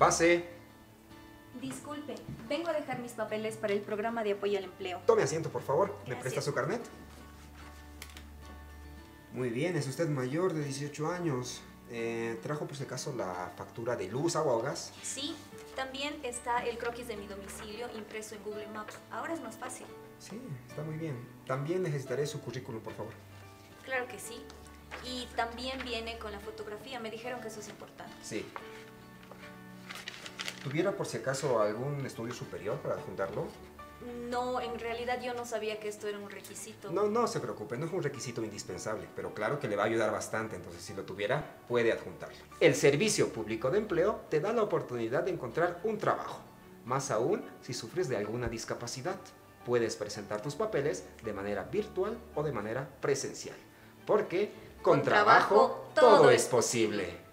Pase. Disculpe, vengo a dejar mis papeles para el programa de apoyo al empleo. Tome asiento, por favor. ¿Me presta su carnet? Muy bien, es usted mayor de 18 años. Eh, ¿Trajo por si acaso la factura de luz, agua o gas? Sí, también está el croquis de mi domicilio impreso en Google Maps. Ahora es más fácil. Sí, está muy bien. También necesitaré su currículum, por favor. Claro que sí. Y también viene con la fotografía. Me dijeron que eso es importante. Sí. ¿Tuviera por si acaso algún estudio superior para adjuntarlo? No, en realidad yo no sabía que esto era un requisito. No, no se preocupe, no es un requisito indispensable, pero claro que le va a ayudar bastante, entonces si lo tuviera, puede adjuntarlo. El Servicio Público de Empleo te da la oportunidad de encontrar un trabajo, más aún si sufres de alguna discapacidad. Puedes presentar tus papeles de manera virtual o de manera presencial, porque con, Con trabajo trabajo todo es posible.